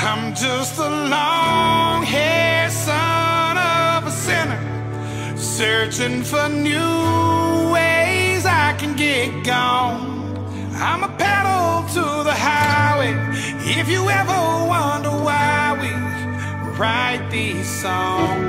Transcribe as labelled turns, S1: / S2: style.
S1: I'm just a long haired son of a sinner, searching for new ways I can get gone. I'm a pedal to the highway. If you ever wonder why we write these songs.